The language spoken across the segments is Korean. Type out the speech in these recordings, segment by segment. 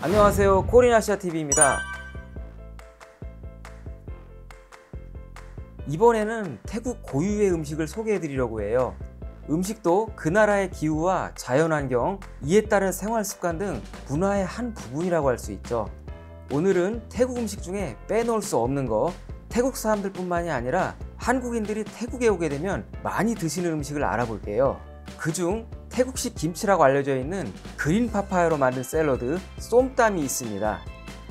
안녕하세요. 코리나시아TV입니다. 이번에는 태국 고유의 음식을 소개해 드리려고 해요. 음식도 그 나라의 기후와 자연환경, 이에 따른 생활습관 등 문화의 한 부분이라고 할 수 있죠. 오늘은 태국 음식 중에 빼놓을 수 없는 거 태국 사람들 뿐만이 아니라 한국인들이 태국에 오게 되면 많이 드시는 음식을 알아볼게요 그중 태국식 김치라고 알려져 있는 그린 파파야로 만든 샐러드 쏨땀이 있습니다.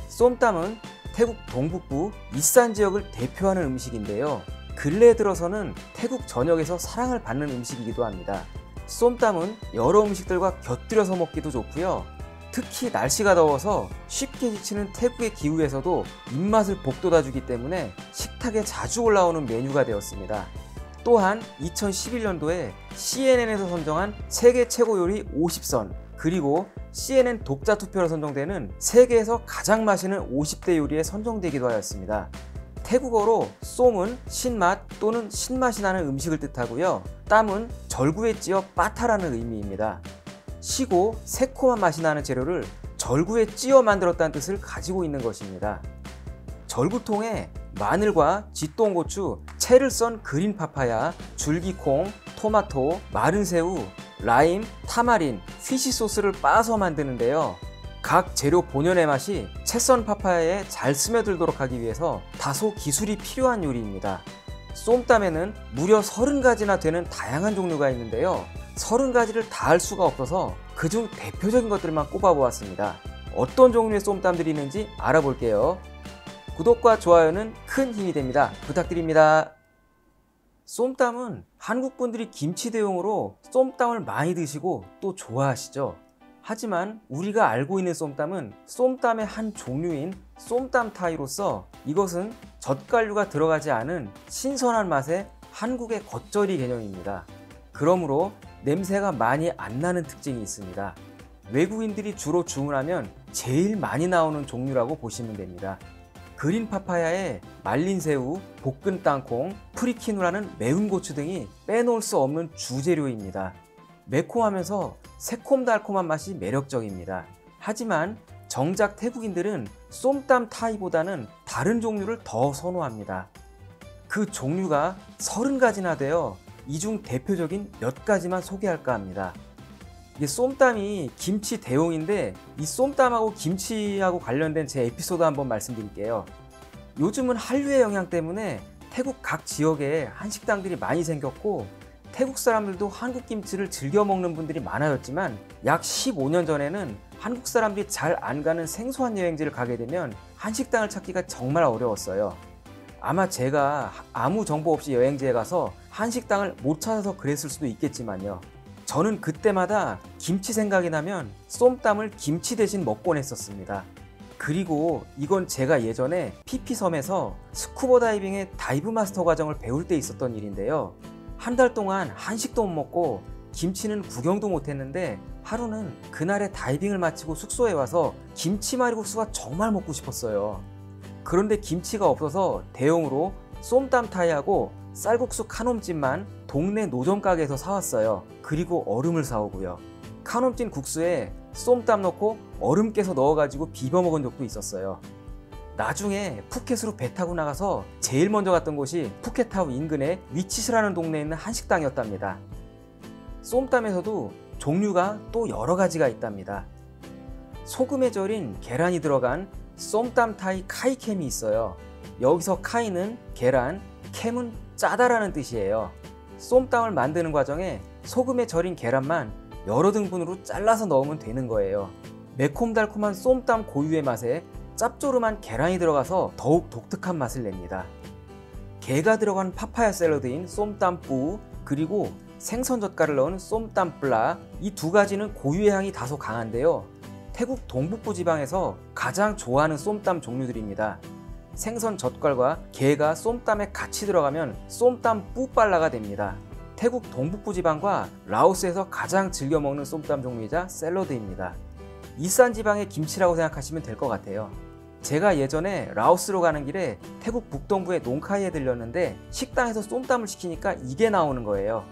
쏨땀은 태국 동북부 이산 지역을 대표하는 음식인데요. 근래에 들어서는 태국 전역에서 사랑을 받는 음식이기도 합니다. 쏨땀은 여러 음식들과 곁들여서 먹기도 좋고요. 특히 날씨가 더워서 쉽게 지치는 태국의 기후에서도 입맛을 복돋아주기 때문에 식탁에 자주 올라오는 메뉴가 되었습니다. 또한 2011년도에 CNN에서 선정한 세계 최고 요리 50선 그리고 CNN 독자 투표로 선정되는 세계에서 가장 맛있는 50대 요리에 선정되기도 하였습니다. 태국어로 쏨은 신맛 또는 신맛이 나는 음식을 뜻하고요. 땀은 절구에 찌어 빠타라는 의미입니다. 시고 새콤한 맛이 나는 재료를 절구에 찌어 만들었다는 뜻을 가지고 있는 것입니다. 절구통에 마늘과 쥐똥고추, 채를 썬 green 파파야, 줄기콩, 토마토, 마른 새우, 라임, 타마린, fish 소스를 빻아서 만드는데요. 각 재료 본연의 맛이 채썬 파파야에 잘 스며들도록 하기 위해서 다소 기술이 필요한 요리입니다. 쏨땀에는 무려 30가지나 되는 다양한 종류가 있는데요. 30가지를 다 할 수가 없어서 그중 대표적인 것들만 꼽아보았습니다. 어떤 종류의 쏨땀들이 있는지 알아볼게요. 구독과 좋아요는 큰 힘이 됩니다. 부탁드립니다. 쏨땀은 한국 분들이 김치 대용으로 쏨땀을 많이 드시고 또 좋아하시죠. 하지만 우리가 알고 있는 쏨땀은 쏨땀의 한 종류인 쏨땀 타이로서 이것은 젓갈류가 들어가지 않은 신선한 맛의 한국의 겉절이 개념입니다. 그러므로 냄새가 많이 안 나는 특징이 있습니다. 외국인들이 주로 주문하면 제일 많이 나오는 종류라고 보시면 됩니다. 그린 파파야에 말린 새우, 볶은 땅콩, 프리키누라는 매운 고추 등이 빼놓을 수 없는 주재료입니다. 매콤하면서 새콤달콤한 맛이 매력적입니다. 하지만 정작 태국인들은 쏨땀 타이보다는 다른 종류를 더 선호합니다. 그 종류가 30가지나 되어 이 중 대표적인 몇 가지만 소개할까 합니다. 이게 쏨땀이 김치 대용인데 이 쏨땀하고 김치하고 관련된 제 에피소드 한번 말씀드릴게요. 요즘은 한류의 영향 때문에 태국 각 지역에 한식당들이 많이 생겼고 태국 사람들도 한국 김치를 즐겨 먹는 분들이 많아졌지만 약 15년 전에는 한국 사람들이 잘 안 가는 생소한 여행지를 가게 되면 한식당을 찾기가 정말 어려웠어요. 아마 제가 아무 정보 없이 여행지에 가서 한식당을 못 찾아서 그랬을 수도 있겠지만요. 저는 그때마다 김치 생각이 나면 쏨땀을 김치 대신 먹곤 했었습니다. 그리고 이건 제가 예전에 피피섬에서 스쿠버 다이빙의 dive master 과정을 배울 때 있었던 일인데요. 한 달 동안 한식도 못 먹고 김치는 구경도 못 했는데 하루는 그날의 다이빙을 마치고 숙소에 와서 김치 말이국수가 정말 먹고 싶었어요. 그런데 김치가 없어서 대용으로 쏨땀 타이하고 쌀국수 카놈찜만 동네 노점 가게에서 사왔어요. 그리고 얼음을 사오고요. 카놈찜 국수에 쏨땀 넣고 얼음 깨서 넣어가지고 비벼 먹은 적도 있었어요. 나중에 푸켓으로 배 타고 나가서 제일 먼저 갔던 곳이 푸켓타운 인근의 위치스라는 동네에 있는 한식당이었답니다. 쏨땀에서도 종류가 또 여러 가지가 있답니다. 소금에 절인 계란이 들어간 쏨땀 ไทย ไข่เค็ม이 있어요. 여기서 ไข่는 계란, เค็ม은 짜다라는 뜻이에요. 쏨땀을 만드는 과정에 소금에 절인 계란만 여러 등분으로 잘라서 넣으면 되는 거예요. 매콤달콤한 쏨땀 고유의 맛에 짭조름한 계란이 들어가서 더욱 독특한 맛을 냅니다. 게가 들어간 파파야 샐러드인 쏨땀 ปู 그리고 생선 젓갈을 넣은 쏨땀 ปลา 이 두 가지는 고유의 향이 다소 강한데요. 태국 동북부 지방에서 가장 좋아하는 쏨땀 종류들입니다. 생선 젓갈과 게가 쏨땀에 같이 들어가면 쏨땀 뿌빨라가 됩니다. 태국 동북부 지방과 라오스에서 가장 즐겨 먹는 쏨땀 종류이자 샐러드입니다. 이산 지방의 김치라고 생각하시면 될 것 같아요. 제가 예전에 라오스로 가는 길에 태국 북동부의 농카이에 들렸는데 식당에서 쏨땀을 시키니까 이게 나오는 거예요.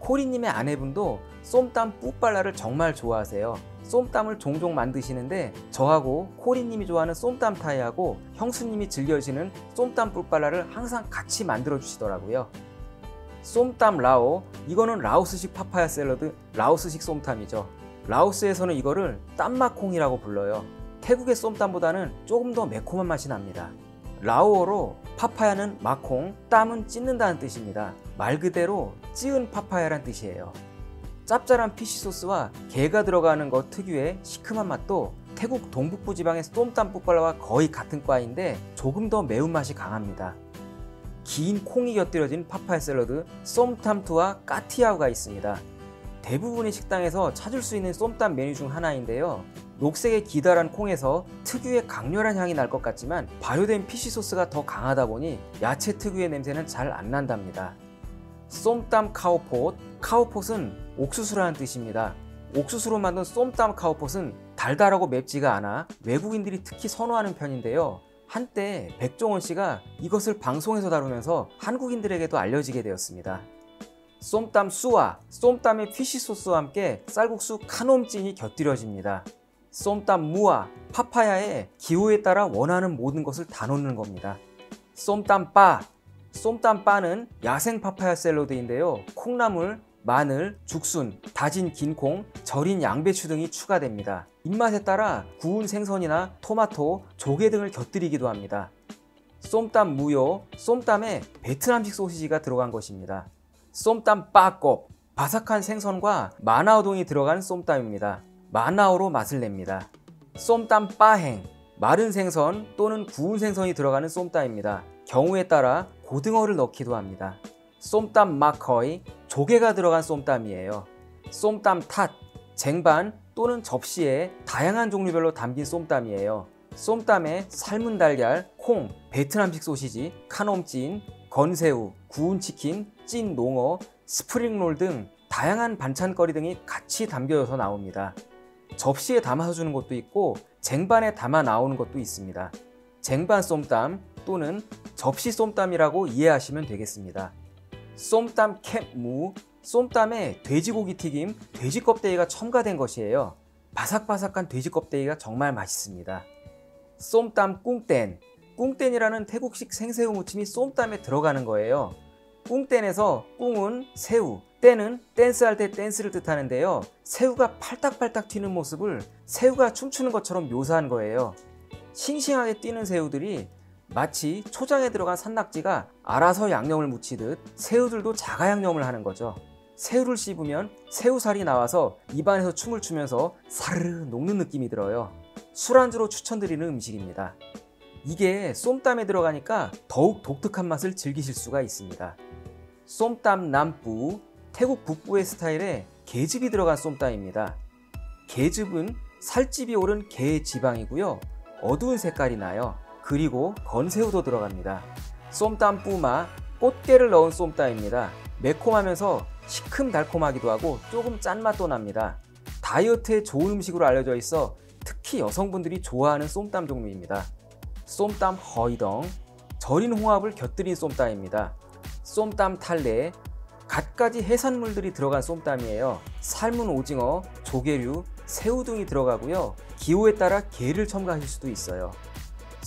코리님의 아내분도 쏨땀 ปูปลาร้า를 정말 좋아하세요. 쏨땀을 종종 만드시는데 저하고 코리님이 좋아하는 쏨땀 타이하고 형수님이 즐겨주시는 쏨땀 ปูปลาร้า를 항상 같이 만들어 주시더라고요. 쏨땀 라오 이거는 라오스식 파파야 샐러드 라오스식 쏨땀이죠. 라오스에서는 이거를 ຕຳໝາກຫຸ່ງ이라고 불러요. 태국의 쏨땀보다는 조금 더 매콤한 맛이 납니다. 라오어로 파파야는 ໝາກຫຸ່ງ, ຕຳ은 찢는다는 뜻입니다. 말 그대로 찢은 파파야란 뜻이에요. 짭짤한 fish 소스와 게가 들어가는 것 특유의 시큼한 맛도 태국 동북부 지방의 쏨땀 ปูปลาร้า와 거의 같은 과인데 조금 더 매운맛이 강합니다. 긴 콩이 곁들여진 파파야 샐러드 쏨땀 ถั่วฝักยาว가 있습니다. 대부분의 식당에서 찾을 수 있는 쏨땀 메뉴 중 하나인데요. 녹색의 기다란 콩에서 특유의 강렬한 향이 날 것 같지만 발효된 fish 소스가 더 강하다 보니 야채 특유의 냄새는 잘 안 난답니다. 쏨땀 카오폿, 카오폿은 옥수수라는 뜻입니다. 옥수수로 만든 쏨땀 카오폿은 달달하고 맵지가 않아 외국인들이 특히 선호하는 편인데요. 한때 백종원 씨가 이것을 방송에서 다루면서 한국인들에게도 알려지게 되었습니다. 쏨땀 수와 쏨땀의 피쉬 소스와 함께 쌀국수 카놈찐이 곁들여집니다. 쏨땀 무와 파파야의 기호에 따라 원하는 모든 것을 다 넣는 겁니다. 쏨땀 빠 쏨땀 빠는 야생 파파야 샐러드인데요. 콩나물, 마늘, 죽순, 다진 긴콩, 절인 양배추 등이 추가됩니다. 입맛에 따라 구운 생선이나 토마토, 조개 등을 곁들이기도 합니다. 쏨땀 무요, 쏨땀에 베트남식 소시지가 들어간 것입니다. 쏨땀 빠껍, 바삭한 생선과 마나오동이 들어간 쏨땀입니다. 마나오로 맛을 냅니다. 쏨땀 빠행, 마른 생선 또는 구운 생선이 들어가는 쏨땀입니다. 경우에 따라 고등어를 넣기도 합니다. 쏨땀 마커이, 조개가 들어간 쏨땀이에요. 쏨땀 탓, 쟁반 또는 접시에 다양한 종류별로 담긴 쏨땀이에요. 쏨땀에 삶은 달걀, 콩, 베트남식 소시지, 카놈찐, 건새우, 구운 치킨, 찐 농어, 스프링롤 등 다양한 반찬거리 등이 같이 담겨져서 나옵니다. 접시에 담아서 주는 것도 있고 쟁반에 담아 나오는 것도 있습니다. 쟁반 쏨땀 또는 접시 쏨땀이라고 이해하시면 되겠습니다. 쏨땀 캡무, 쏨땀에 돼지고기 튀김, 돼지 껍데기가 첨가된 것이에요. 바삭바삭한 돼지 껍데기가 정말 맛있습니다. 쏨땀 꿍뗀, 꿍뗀이라는 태국식 생새우 무침이 쏨땀에 들어가는 거예요. 꿍뗀에서 꿍은 새우, 댄은 댄스할 때 댄스를 뜻하는데요. 새우가 팔딱팔딱 튀는 모습을 새우가 춤추는 것처럼 묘사한 거예요. 싱싱하게 뛰는 새우들이 마치 초장에 들어간 산낙지가 알아서 양념을 묻히듯 새우들도 자가 양념을 하는 거죠. 새우를 씹으면 새우살이 나와서 입안에서 춤을 추면서 사르르 녹는 느낌이 들어요. 술안주로 추천드리는 음식입니다. 이게 쏨땀에 들어가니까 더욱 독특한 맛을 즐기실 수가 있습니다. 쏨땀 남뿌, 태국 북부의 스타일에 게즙이 들어간 쏨땀입니다. 게즙은 살집이 오른 게의 지방이고요. 어두운 색깔이 나요. 그리고 건새우도 들어갑니다. 쏨땀 뿌마, 꽃게를 넣은 쏨땀입니다. 매콤하면서 시큼달콤하기도 하고 조금 짠맛도 납니다. 다이어트에 좋은 음식으로 알려져 있어 특히 여성분들이 좋아하는 쏨땀 종류입니다. 쏨땀 허이덩, 절인 홍합을 곁들인 쏨땀입니다. 쏨땀 탈레, 갖가지 해산물들이 들어간 쏨땀이에요. 삶은 오징어, 조개류, 새우 등이 들어가고요. 기호에 따라 게를 첨가하실 수도 있어요.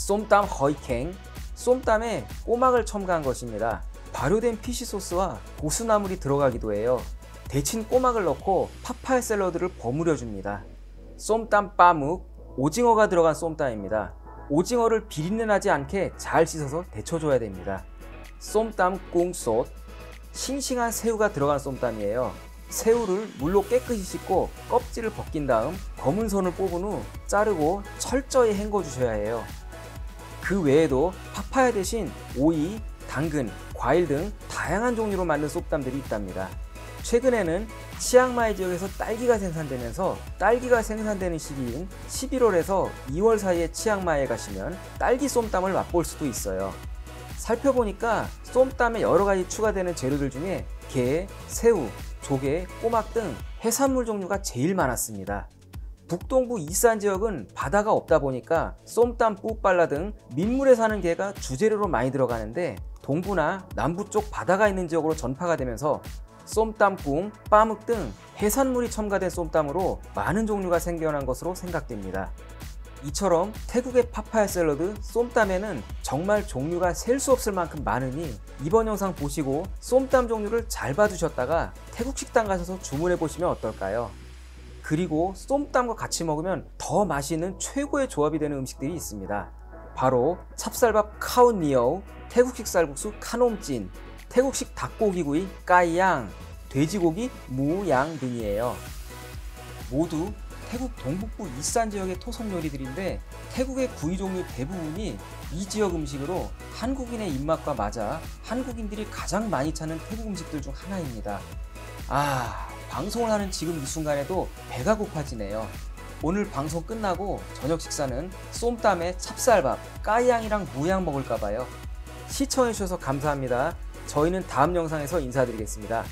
쏨땀 허이캥, 쏨땀에 꼬막을 첨가한 것입니다. 발효된 피쉬 소스와 고수나물이 들어가기도 해요. 데친 꼬막을 넣고 파파야 샐러드를 버무려 줍니다. 쏨땀 빠묵, 오징어가 들어간 쏨땀입니다. 오징어를 비린내 나지 않게 잘 씻어서 데쳐줘야 됩니다. 쏨땀 꿍솥, 싱싱한 새우가 들어간 쏨땀이에요. 새우를 물로 깨끗이 씻고 껍질을 벗긴 다음 검은 선을 뽑은 후 자르고 철저히 헹궈 주셔야 해요. 그 외에도 파파야 대신 오이, 당근, 과일 등 다양한 종류로 만든 쏨땀들이 있답니다. 최근에는 치앙마이 지역에서 딸기가 생산되면서 딸기가 생산되는 시기인 11월에서 2월 사이에 치앙마이에 가시면 딸기 쏨땀을 맛볼 수도 있어요. 살펴보니까 쏨땀에 여러 가지 추가되는 재료들 중에 게, 새우, 조개, 꼬막 등 해산물 종류가 제일 많았습니다. 북동부 이산 지역은 바다가 없다 보니까 쏨땀 뿌빨라 등 민물에 사는 게가 주재료로 많이 들어가는데 동부나 남부 쪽 바다가 있는 지역으로 전파가 되면서 쏨땀꿍, 빠묵 등 해산물이 첨가된 쏨땀으로 많은 종류가 생겨난 것으로 생각됩니다. 이처럼 태국의 파파야 샐러드 쏨땀에는 정말 종류가 셀 수 없을 만큼 많으니 이번 영상 보시고 쏨땀 종류를 잘 봐두셨다가 태국 식당 가셔서 주문해 보시면 어떨까요? 그리고 쏨땀과 같이 먹으면 더 맛있는 최고의 조합이 되는 음식들이 있습니다. 바로 찹쌀밥 카운니오, 태국식 쌀국수 카놈찐, 태국식 닭고기구이 까이양, 돼지고기 무양 등이에요. 모두 태국 동북부 이산 지역의 토속 요리들인데 태국의 구이 종류 대부분이 이 지역 음식으로 한국인의 입맛과 맞아 한국인들이 가장 많이 찾는 태국 음식들 중 하나입니다. 아, 방송을 하는 지금 이 순간에도 배가 고파지네요. 오늘 방송 끝나고 저녁 식사는 쏨땀에 찹쌀밥, 까이양이랑 무양 먹을까봐요. 시청해주셔서 감사합니다. 저희는 다음 영상에서 인사드리겠습니다.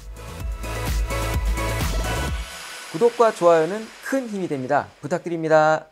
구독과 좋아요는 큰 힘이 됩니다. 부탁드립니다.